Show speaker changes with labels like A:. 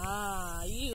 A: 啊咦